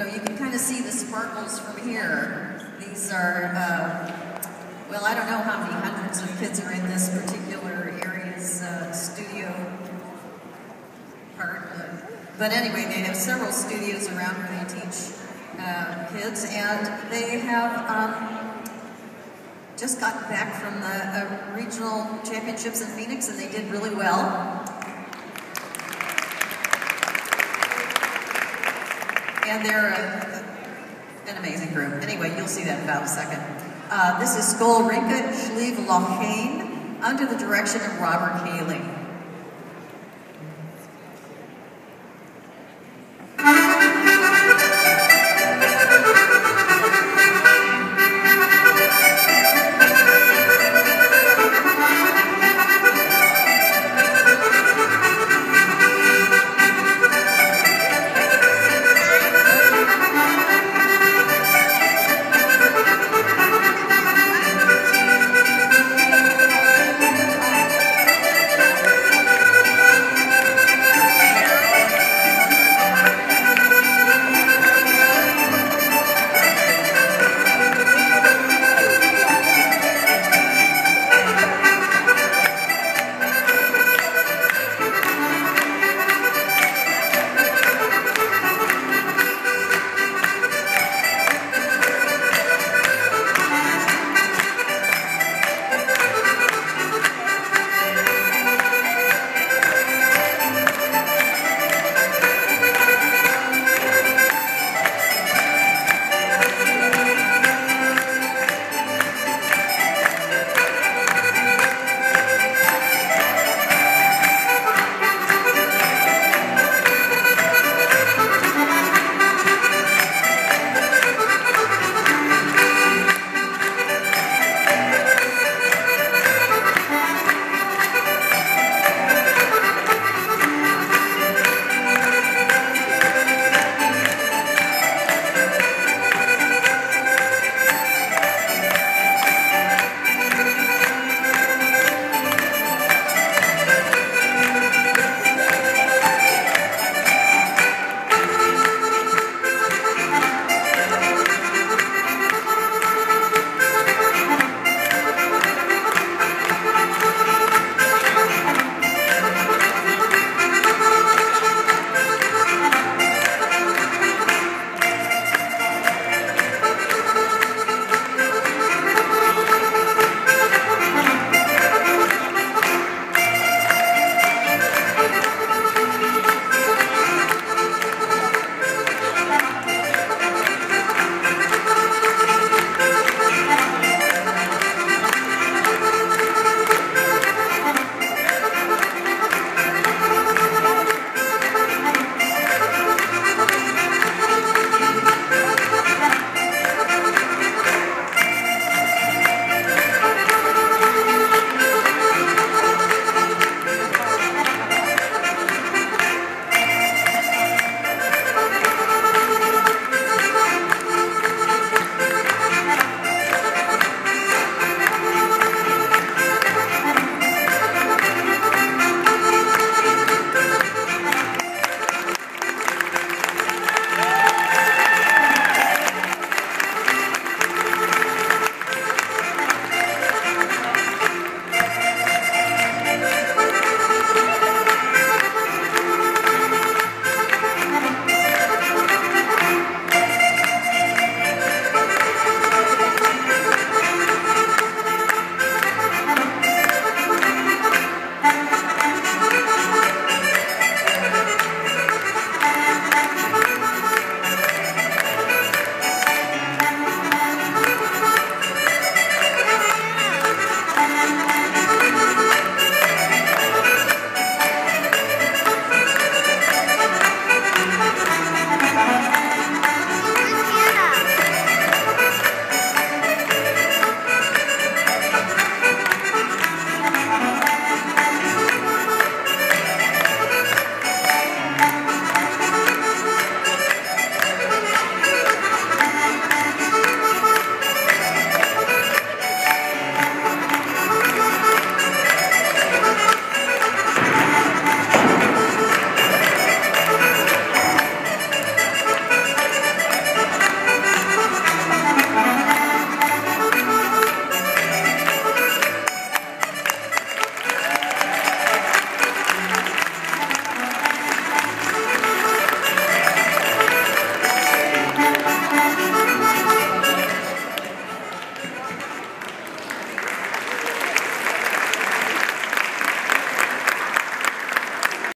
So you can kind of see the sparkles from here. These are, uh, well, I don't know how many hundreds of kids are in this particular area's uh, studio part. But anyway, they have several studios around where they teach uh, kids, and they have um, just gotten back from the uh, regional championships in Phoenix, and they did really well. And they're a, an amazing group. Anyway, you'll see that in about a second. Uh, this is Scoil Rince Slieve Loughane under the direction of Robert Haley.